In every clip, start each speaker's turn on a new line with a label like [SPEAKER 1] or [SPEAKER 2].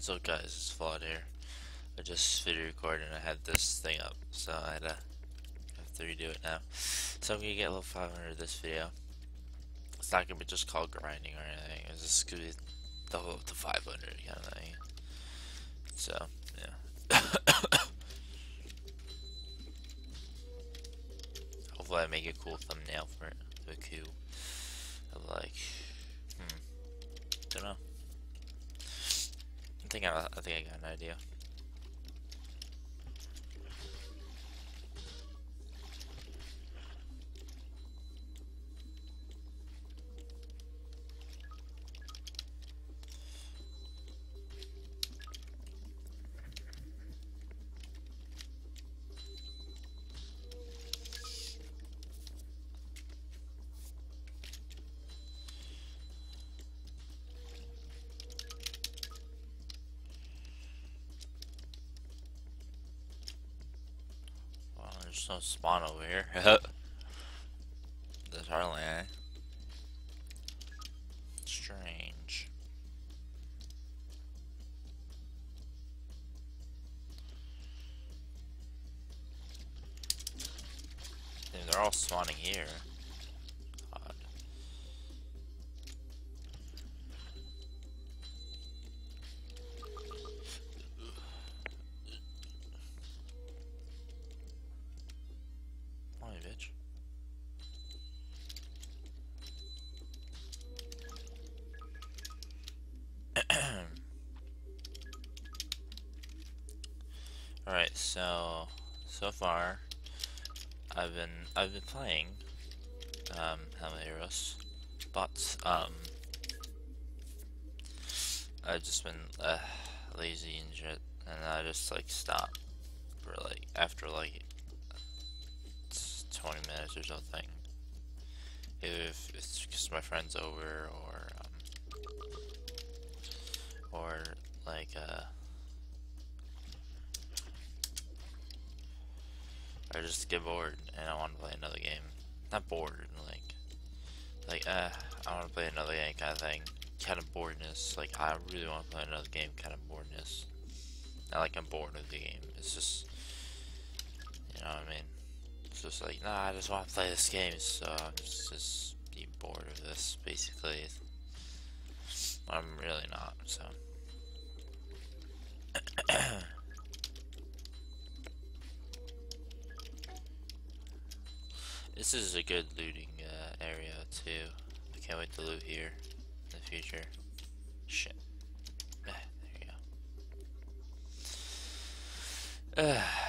[SPEAKER 1] What's up guys, it's Vlad here. I just video recorded and I had this thing up, so I had to have to redo it now. So I'm gonna get level 500 this video. It's not gonna be just called grinding or anything, it's just gonna be the whole up to 500 kind of thing. So, yeah. Hopefully I make a cool thumbnail for it. A cool, of like, hmm, don't know. I think I, I think I got an idea. No spawn over here. There's hardly any. I've been playing um Helmet Heroes, but um I've just been uh, lazy and shit, and I just like stop for like after like 20 minutes or something. If it's because my friend's over or um, or like uh I just get bored and I want to play another game. Not bored, like, like, uh, I want to play another game kind of thing. Kind of boredness. Like, I really want to play another game kind of boredness. Not like I'm bored of the game. It's just, you know what I mean? It's just like, nah, I just want to play this game, so I'm just, just being bored of this, basically. I'm really not, so. This is a good looting uh, area too. I can't wait to loot here in the future. Shit. Ah, there you go. Uh.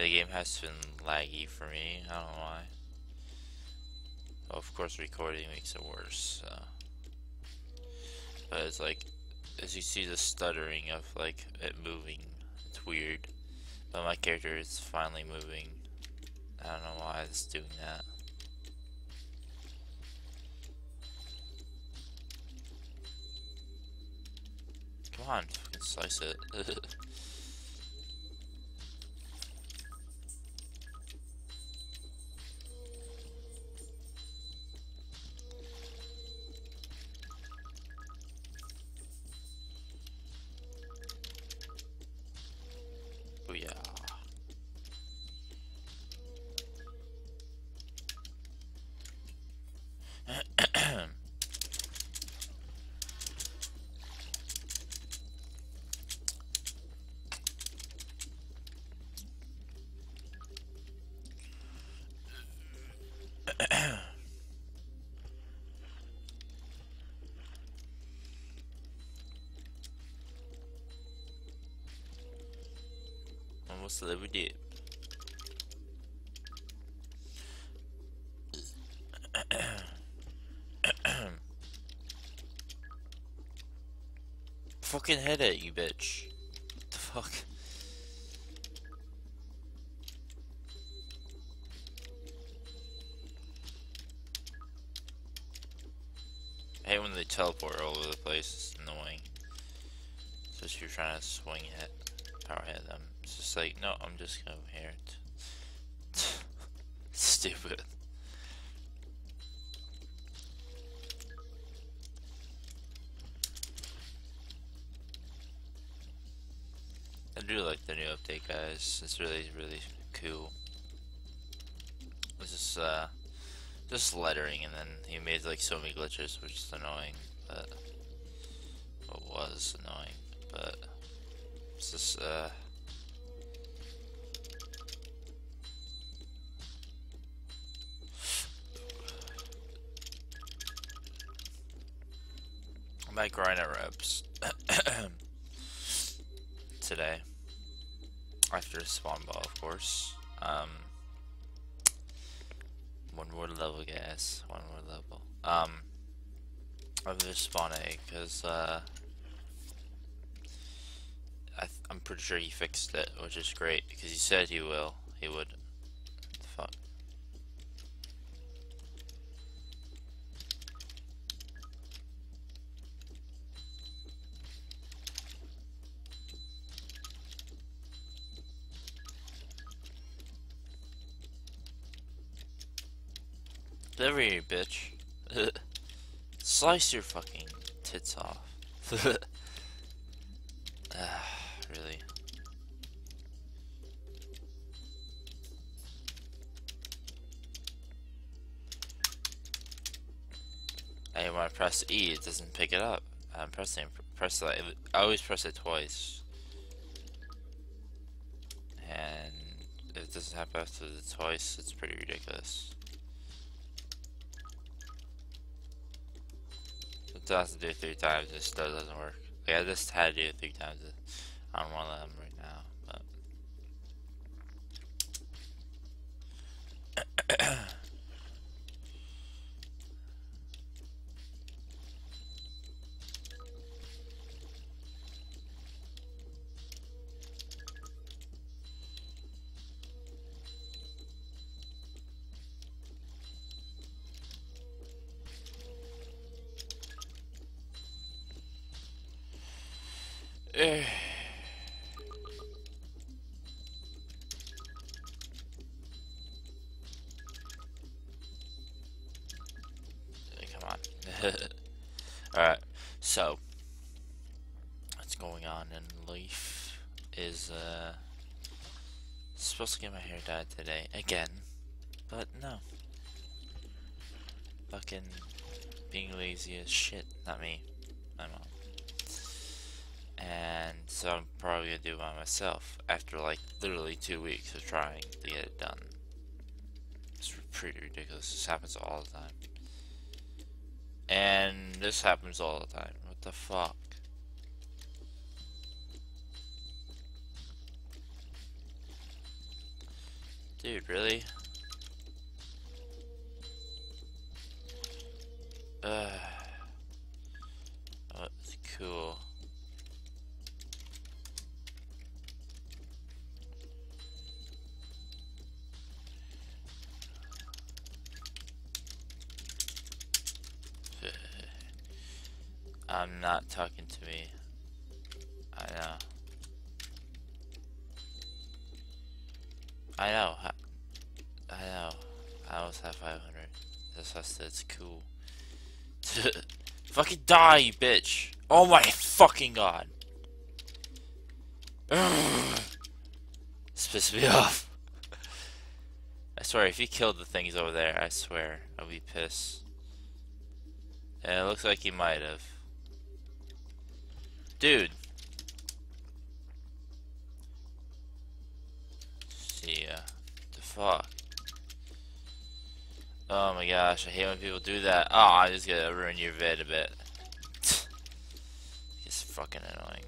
[SPEAKER 1] The game has been laggy for me, I don't know why. Well, of course recording makes it worse, so. But it's like, as you see the stuttering of like it moving, it's weird. But my character is finally moving. I don't know why it's doing that. Come on, slice it. Almost there we did. Fucking hit it, you bitch. What the fuck? I hate when they teleport all over the place, it's annoying. Especially if you're trying to swing hit, power hit them. It's just like, no, I'm just going here. Stupid. I do like the new update, guys. It's really, really cool. It's just, uh, just lettering, and then he made like so many glitches, which is annoying, but what was annoying, but it's just, uh, I might grind at reps today after a spawn ball, of course. Um, one more level, guys. One more level. Um, of this spawn egg, because uh, I am pretty sure he fixed it, which is great because he said he will. He would. Bitch. Slice your fucking tits off. ah, really. Hey, when I press E, it doesn't pick it up. I'm pressing, press that. I always press it twice. And if it doesn't happen after the twice, it's pretty ridiculous. Still has to do it three times. It still doesn't work. Like, I just had to do it three times. I don't want to let Alright, so what's going on in life is uh supposed to get my hair dyed today again, but no. Fucking being lazy as shit, not me. My mom and so I'm probably gonna do it by myself after like literally two weeks of trying to get it done. It's pretty ridiculous. This happens all the time. And this happens all the time. What the fuck? Dude, really? Uh, oh, it's cool. I'm not talking to me. I know. I know. I know. I almost have 500. That's that's it's cool. fucking die, bitch! Oh my fucking god! this pisses me off. I swear, if he killed the things over there, I swear, I'll be pissed. And it looks like he might have. Dude. See ya. The fuck? Oh my gosh, I hate when people do that. Oh, I just gotta ruin your vid a bit. it's fucking annoying.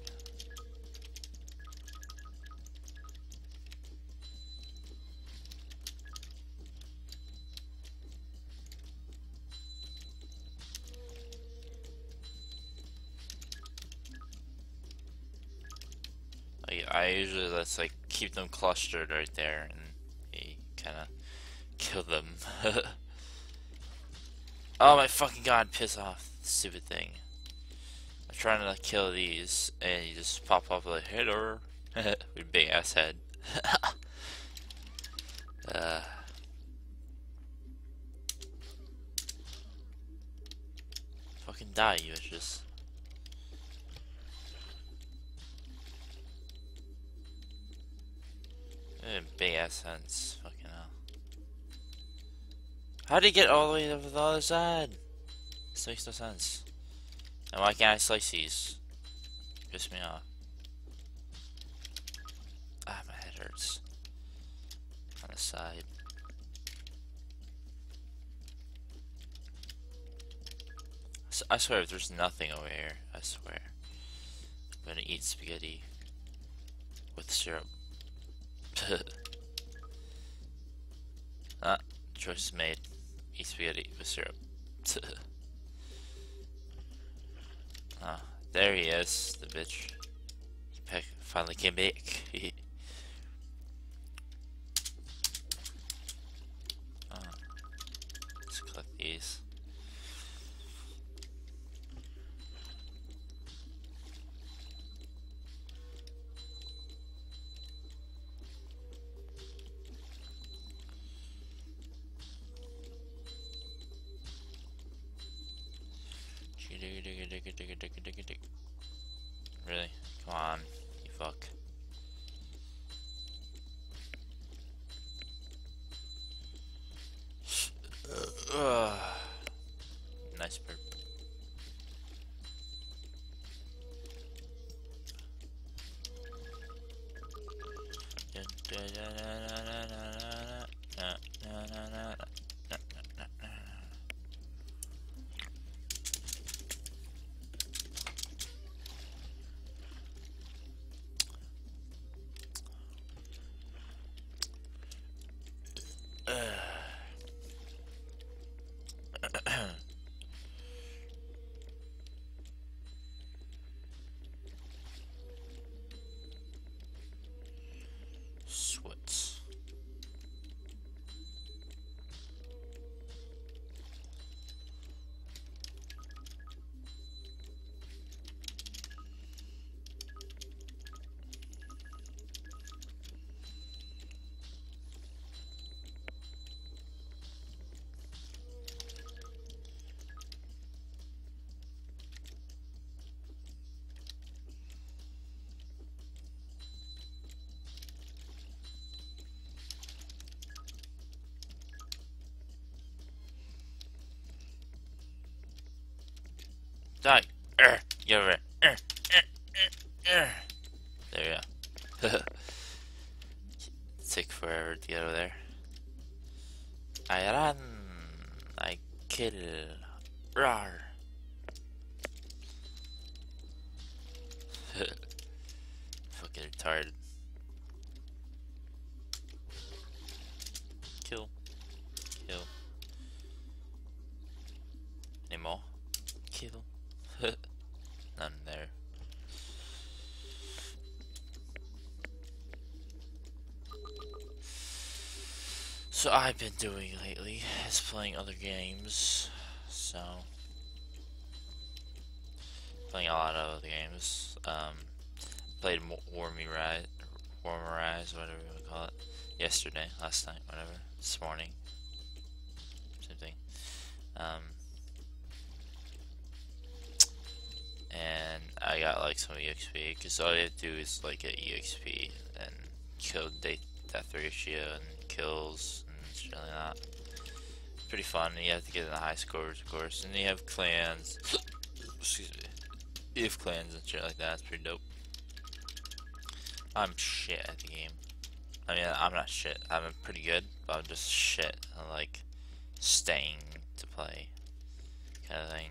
[SPEAKER 1] I usually let's like keep them clustered right there and he kind of kill them. oh my fucking god, piss off, stupid thing. I'm trying to kill these and you just pop up like hitter with big ass head. uh. Fucking die, you bitches. Big sense. Fucking hell. How did he get all the way over the other side? This makes no sense. And why can't I slice these? Piss me off. Ah, my head hurts. On the side. I swear, if there's nothing over here, I swear. I'm gonna eat spaghetti with syrup. Ah, choice made. Eat spaghetti with syrup. ah, there he is, the bitch. He finally came back. Die. Er, get over been doing lately is playing other games. So playing a lot of other games. Um, played Warmerise, War Me Rise, whatever you want to call it. Yesterday, last night, whatever. This morning, same thing. Um, and I got like some EXP because all you have to do is like get EXP and kill death ratio and kills and really not pretty fun. You have to get in the high scores, of course, and you have clans. Excuse me. Have clans and shit like that. It's pretty dope. I'm shit at the game. I mean, I'm not shit. I'm pretty good, but I'm just shit. I like staying to play kind of thing.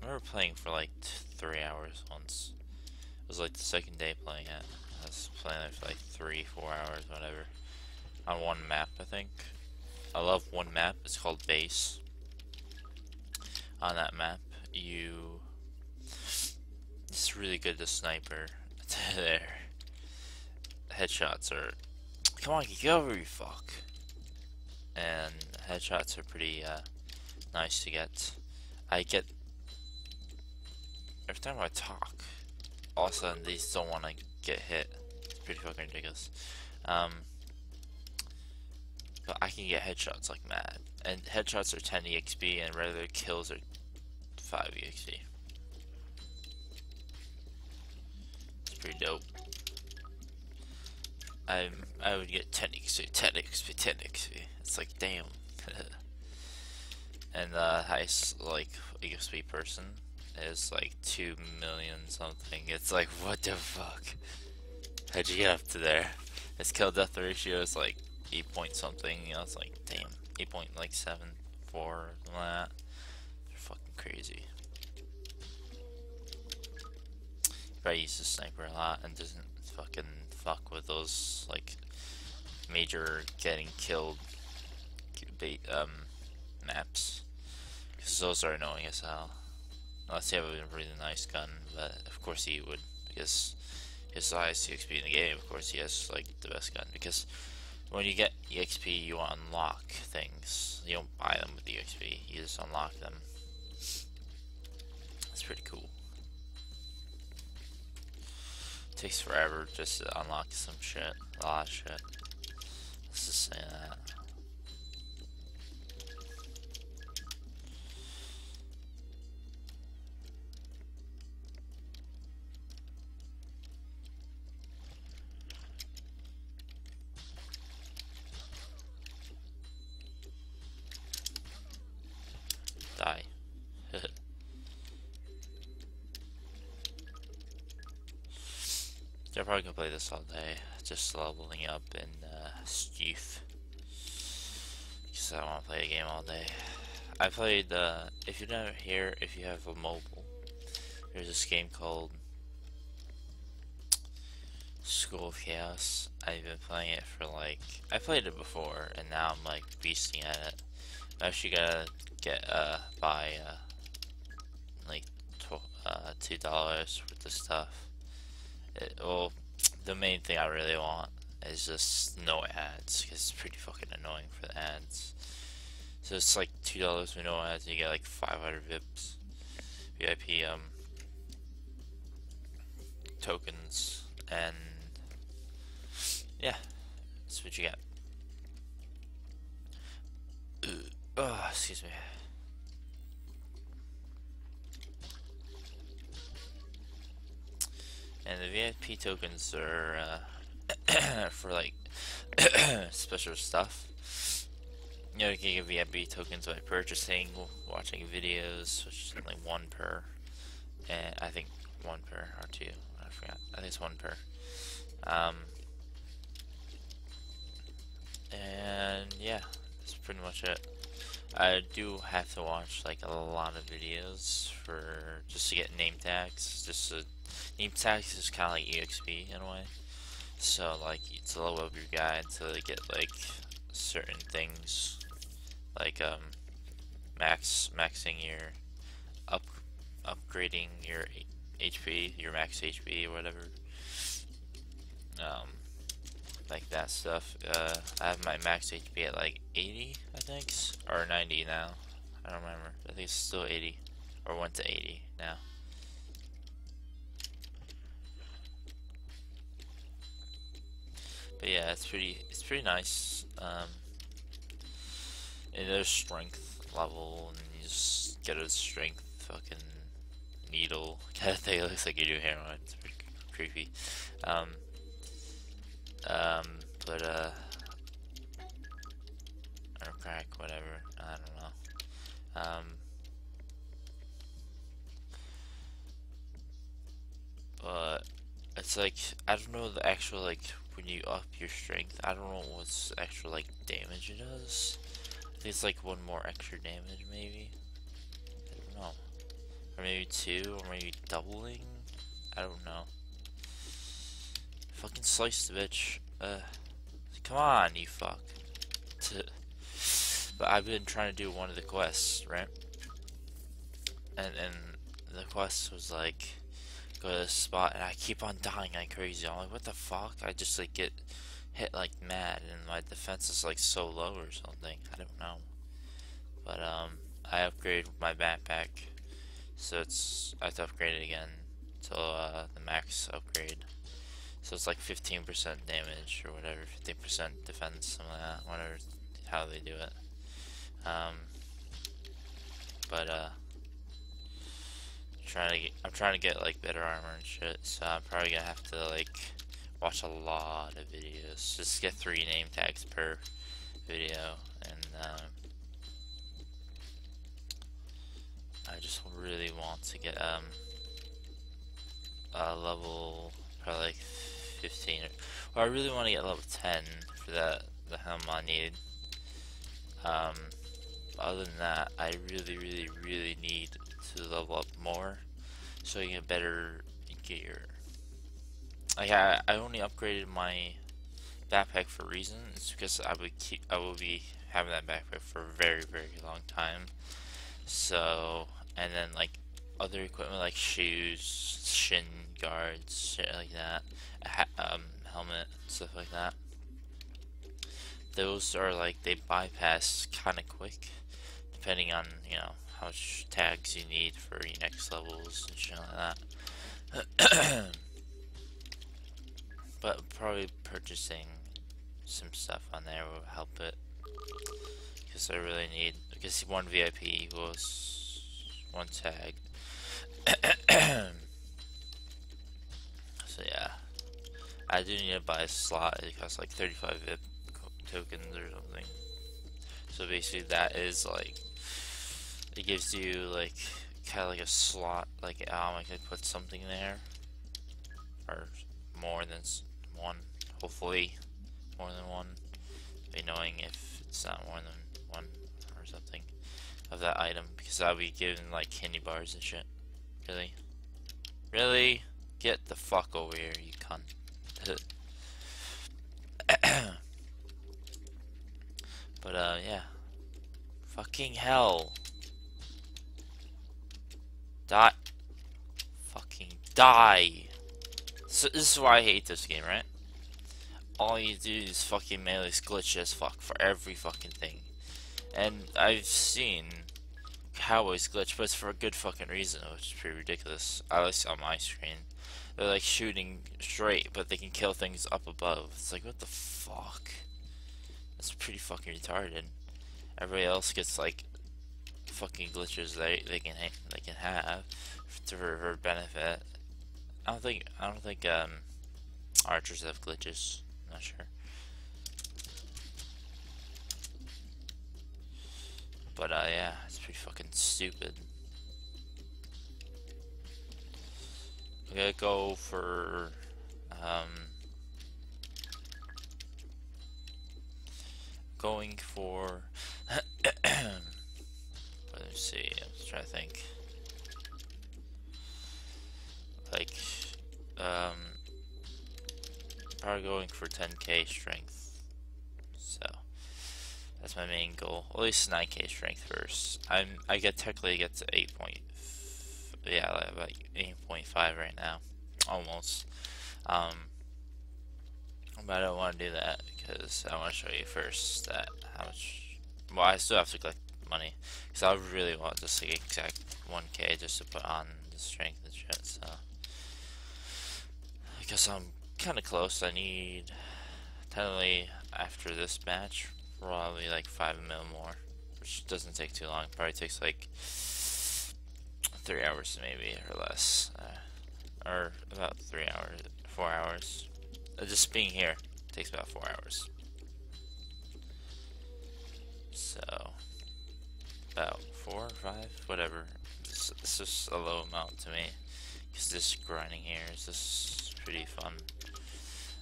[SPEAKER 1] I remember playing for like three hours once. It was like the second day playing it. I was playing it for like three, four hours, whatever. On one map, I think. I love one map. It's called Base. On that map, you... It's really good to sniper there. headshots are. Come on, get over, you fuck. And headshots are pretty uh, nice to get. I get every time I talk, all of a sudden these don't want to get hit. It's pretty fucking ridiculous. Um, but I can get headshots like mad, and headshots are 10 exp, and regular kills are 5 exp. It's pretty dope. I I would get 10 XP, 10 XP, 10 XP. It's like damn. and the highest like XP person is like 2 million something. It's like what the fuck? How'd you get up to there? His kill death ratio is like 8 point something. You know, it's like damn, 8 point like 7, 4, like that. They're fucking crazy. He probably uses sniper a lot and doesn't fucking fuck with those like major getting killed bait um maps because those are annoying as hell. Unless you have a really nice gun, but of course he would because his highest EXP in the game. Of course he has like the best gun because when you get EXP you unlock things. You don't buy them with the EXP, you just unlock them. It's pretty cool takes forever just to unlock some shit. A lot of shit. Let's just say that. Probably gonna play this all day, just leveling up in uh. Because I want to play a game all day. I played, uh, if you're not here, if you have a mobile, there's this game called School of Chaos. I've been playing it for like, I played it before, and now I'm like beasting at it. I'm actually gonna get, uh, buy, uh, like, uh, $2 worth of stuff it, well, the main thing I really want is just no ads, because it's pretty fucking annoying for the ads. So it's like two dollars for no ads, and you get like 500 VIPs, VIP um tokens, and yeah, that's what you get. oh, excuse me. And the VIP tokens are uh, for like special stuff. You know, you can get VIP tokens by purchasing, watching videos, which is only one per. And I think one per or two. I forgot. I think it's one per. Um, and yeah, that's pretty much it. I do have to watch like a lot of videos for just to get name tags, just to Name tags is kind of like EXP in a way. So like to level up your guy to get like certain things, like um, max maxing your up upgrading your HP, your max HP or whatever. Um, like that stuff. Uh, I have my max HP at like 80, I think, or 90 now. I don't remember. I think it's still 80, or went to 80 now. But yeah, it's pretty it's pretty nice. Um, and there's strength level, and you just get a strength fucking needle kind of thing. It looks like you do heroin. It's pretty creepy. Um, um, but uh, or crack, whatever. I don't know. Um. But it's like I don't know the actual like when you up your strength. I don't know what's extra like damage it does. It's like one more extra damage maybe. I don't know. Or maybe two, or maybe doubling. I don't know. Fucking slice the bitch. Uh, come on, you fuck. but I've been trying to do one of the quests, right? And and the quest was like go to this spot and I keep on dying like crazy. I'm like, what the fuck? I just like get hit like mad and my defense is like so low or something. I don't know. But um, I upgraded my backpack, so it's I have to upgrade it again till uh, the max upgrade. So it's like 15% damage or whatever, 15% defense, something like that, whatever, how they do it. Um, but uh, trying to get, I'm trying to get like better armor and shit, so I'm probably gonna have to like watch a lot of videos. Just get three name tags per video, and um, I just really want to get um a level probably like 15. Well, I really want to get level 10 for that the helm I need. Um, other than that, I really, really, really need to level up more so you get better gear. Like I, I only upgraded my backpack for a reason. It's because I would keep, I will be having that backpack for a very, very long time. So, and then like other equipment like shoes, shin guards, shit like that, um, helmet, stuff like that. Those are like they bypass kind of quick, depending on you know how much tags you need for your next levels and shit like that. but probably purchasing some stuff on there will help it because I really need because one VIP equals one tag. so yeah, I do need to buy a slot. It costs like 35 VIP tokens or something. So basically, that is like it gives you like kind of like a slot. Like um, I could put something there, or more than one. Hopefully, more than one. Be knowing if it's not more than one or something of that item because I'll be given like candy bars and shit. Really? Really? Get the fuck over here, you cunt. but uh, yeah. Fucking hell. Die. Fucking die. So this is why I hate this game, right? All you do is fucking melee glitch as fuck for every fucking thing. And I've seen Cowboys glitch, but it's for a good fucking reason, which is pretty ridiculous. At least on my screen. They're like shooting straight, but they can kill things up above. It's like, what the fuck? That's pretty fucking retarded. Everybody else gets like fucking glitches they they can they can have for her benefit. I don't think I don't think um archers have glitches. Not sure. But uh, yeah, it's pretty fucking stupid. I'm gonna go for um, going for let me see I'm trying to think like um probably going for 10k strength So that's my main goal. At least 9k strength first. I'm I get technically get to 8 point. Yeah, like 8.5 right now, almost. Um, but I don't want to do that because I want to show you first that how much. Well, I still have to collect money because I really want just like exact 1k just to put on the strength and shit. So, because I'm kind of close. I need technically after this match probably like five mil more, which doesn't take too long. Probably takes like three hours maybe or less, uh, or about three hours, four hours. Uh, just being here takes about four hours. So about four or five, whatever. It's, it's just a low amount to me, because this grinding here is just pretty fun.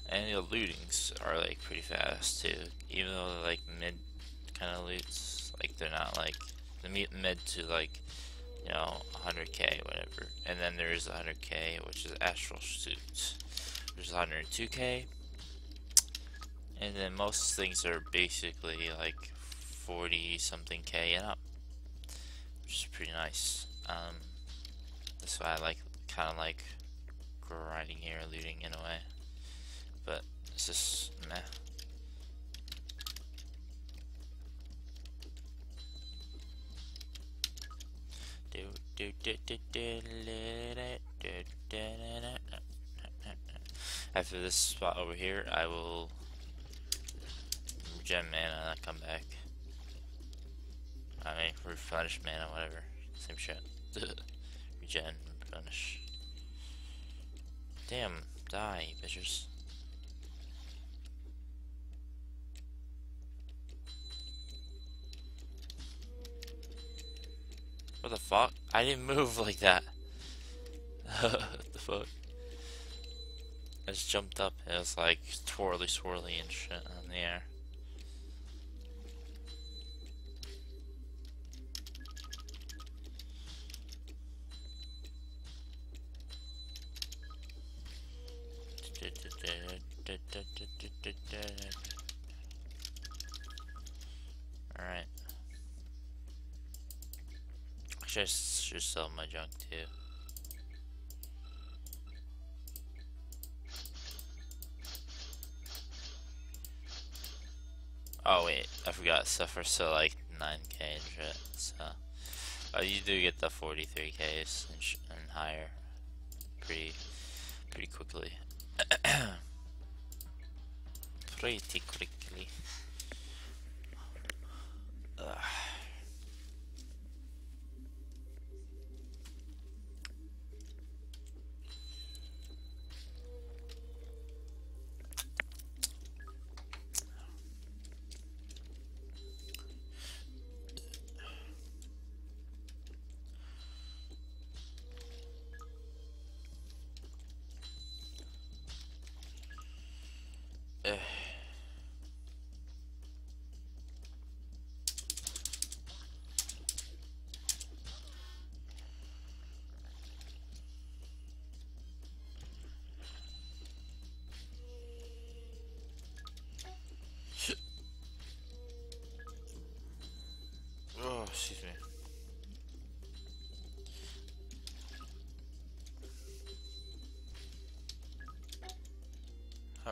[SPEAKER 1] And the lootings are like pretty fast too, even though they're like mid kind of loots. Like they're not like the mid to like you know 100k whatever. And then there's 100k, which is astral suits. There's 102k, and then most things are basically like 40 something k and up, which is pretty nice. Um, that's why I like kind of like grinding here, looting in a way. But it's just meh. Do do do do do do do After this spot over here, I will regen mana and come back. I mean, replenish mana, whatever. Same shit. Regen, replenish. Damn, die, bitches. What the fuck? I didn't move like that. what the fuck? I just jumped up. And it was like twirly swirly and shit in the air. Should should sell my junk too. Oh wait, I forgot stuff for still like 9k and shit, so... Oh, you do get the 43ks and, and higher pretty, pretty quickly. pretty quickly.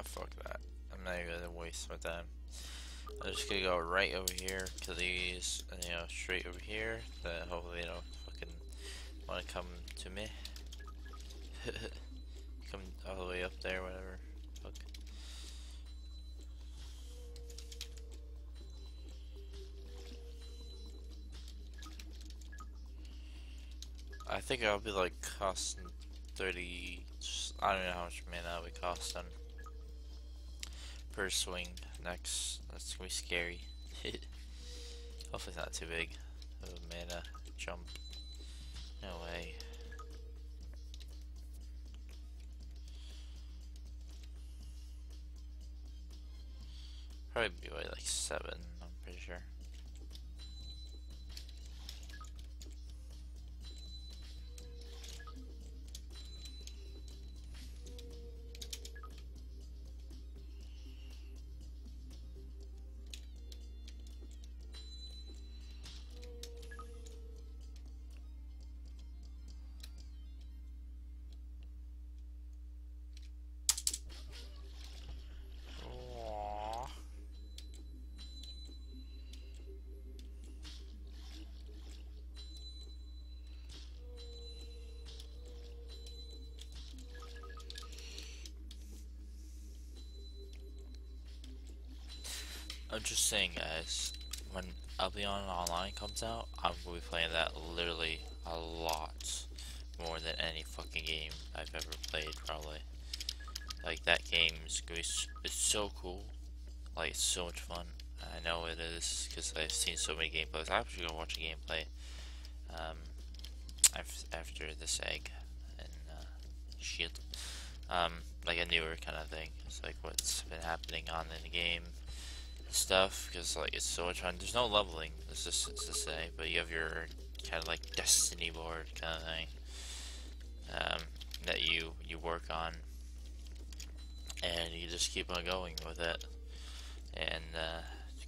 [SPEAKER 1] Fuck that. I'm not even gonna waste my time. I'm just gonna go right over here to these, and, you know, straight over here. Then hopefully they don't fucking want to come to me. come all the way up there, whatever. Fuck. I think I'll be like costing 30. I don't know how much mana I'll be costing per swing next. That's gonna be scary. Hopefully it's not too big of a mana jump. I'm just saying, guys, when Albion Online comes out, I'm gonna be playing that literally a lot more than any fucking game I've ever played, probably. Like that game is gonna be it's so cool. Like it's so much fun. I know it is because I've seen so many gameplays. I'm actually gonna watch a gameplay um, after this egg and uh, shit. Um, like a newer kind of thing. It's like what's been happening on in the game stuff because like it's so much fun. There's no leveling. This is to say, but you have your kind of like destiny board kind of thing um, that you you work on and you just keep on going with it and uh,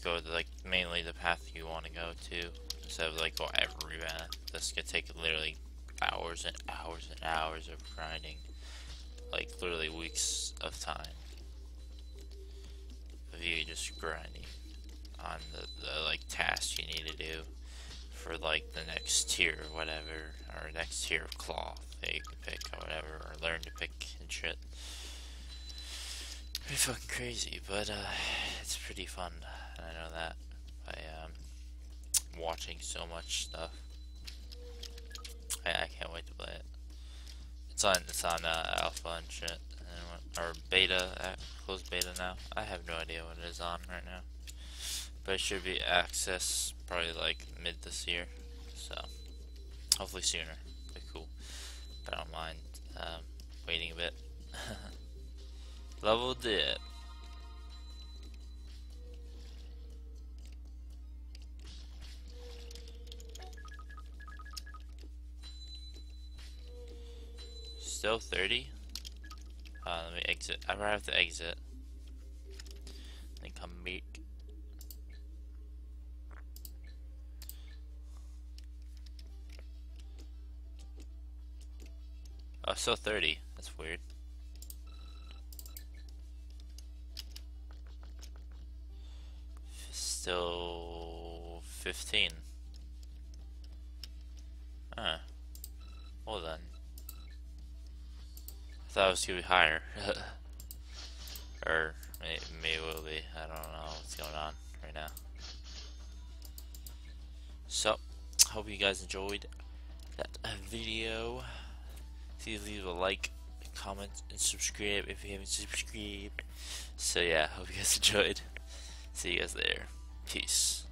[SPEAKER 1] go to like mainly the path you want to go to instead of like go every path. This could take literally hours and hours and hours of grinding like literally weeks of time you just grinding on the, the like tasks you need to do for like the next tier or whatever, or next tier of cloth that you can pick or whatever, or learn to pick and shit. Pretty fucking crazy, but uh, it's pretty fun, I know that by um, watching so much stuff. I, I can't wait to play it. It's on it's on uh, alpha and shit, or beta, uh, closed beta now. I have no idea what it is on right now, but it should be access probably like mid this year. So hopefully sooner. Be cool, but I don't mind um, waiting a bit. Leveled it. Still 30? Uh, let me exit. I might have to exit. Then come back. Oh, still 30. Was be higher. or maybe, maybe will be. I don't know what's going on right now. So, hope you guys enjoyed that video. Please leave a like, comment, and subscribe if you haven't subscribed. So yeah, hope you guys enjoyed. See you guys later. Peace.